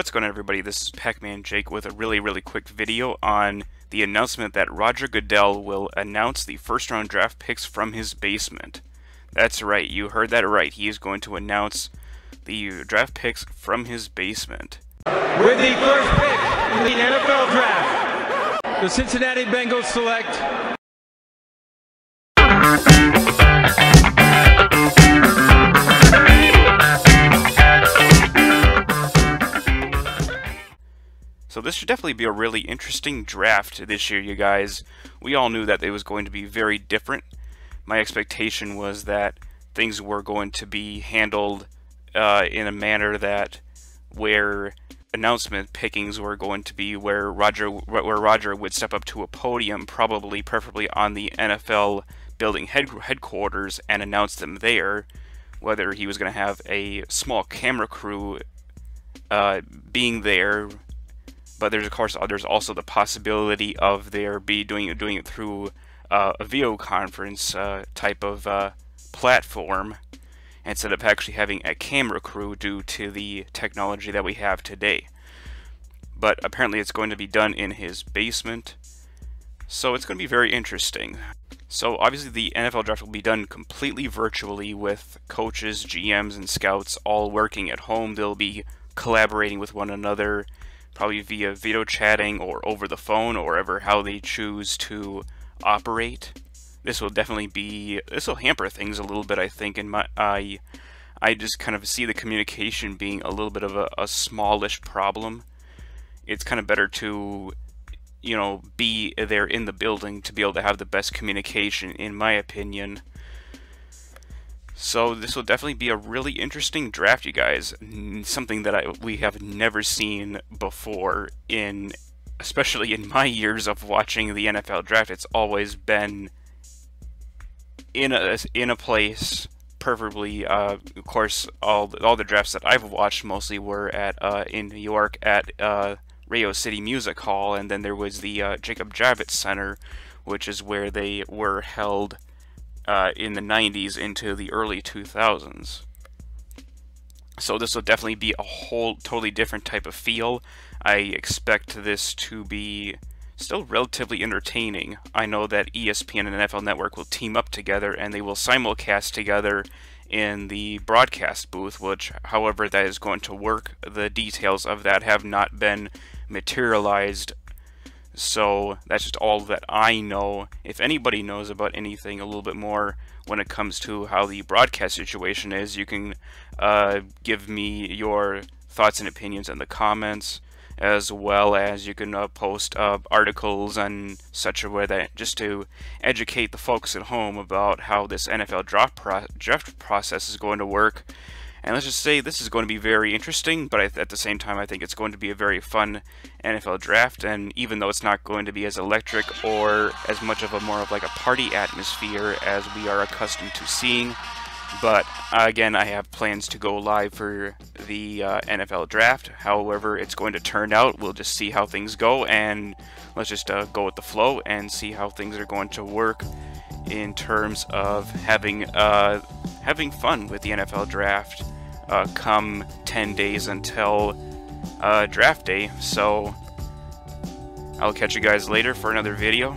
What's going on everybody, this is PackMan Jake with a really really quick video on the announcement that Roger Goodell will announce the first round draft picks from his basement. That's right, you heard that right, he is going to announce the draft picks from his basement. With the first pick in the NFL draft, the Cincinnati Bengals select So this should definitely be a really interesting draft this year, you guys. We all knew that it was going to be very different. My expectation was that things were going to be handled uh, in a manner that where announcement pickings were going to be where Roger where Roger would step up to a podium, probably preferably on the NFL building head, headquarters, and announce them there. Whether he was going to have a small camera crew uh, being there but there's of course uh, there's also the possibility of there be doing doing it through uh, a video conference uh, type of uh, platform instead of actually having a camera crew due to the technology that we have today. But apparently it's going to be done in his basement, so it's going to be very interesting. So obviously the NFL draft will be done completely virtually with coaches, GMs, and scouts all working at home. They'll be collaborating with one another probably via video chatting or over the phone or ever how they choose to operate. This will definitely be this will hamper things a little bit, I think. And my I I just kind of see the communication being a little bit of a, a smallish problem. It's kind of better to you know be there in the building to be able to have the best communication, in my opinion. So this will definitely be a really interesting draft, you guys. Something that I, we have never seen before in, especially in my years of watching the NFL draft. It's always been in a in a place, preferably. Uh, of course, all all the drafts that I've watched mostly were at uh, in New York at uh, Radio City Music Hall, and then there was the uh, Jacob Javits Center, which is where they were held uh, in the 90s into the early 2000s. So this will definitely be a whole totally different type of feel. I expect this to be still relatively entertaining. I know that ESPN and NFL Network will team up together and they will simulcast together in the broadcast booth, which, however, that is going to work. The details of that have not been materialized so that's just all that I know. If anybody knows about anything a little bit more when it comes to how the broadcast situation is, you can uh, give me your thoughts and opinions in the comments, as well as you can uh, post uh, articles and such a way that just to educate the folks at home about how this NFL draft, pro draft process is going to work and let's just say this is going to be very interesting, but at the same time, I think it's going to be a very fun NFL draft. And even though it's not going to be as electric or as much of a more of like a party atmosphere as we are accustomed to seeing, but again, I have plans to go live for the uh, NFL draft. However, it's going to turn out. We'll just see how things go, and let's just uh, go with the flow and see how things are going to work in terms of having uh, having fun with the NFL draft uh, come 10 days until uh, draft day. So I'll catch you guys later for another video.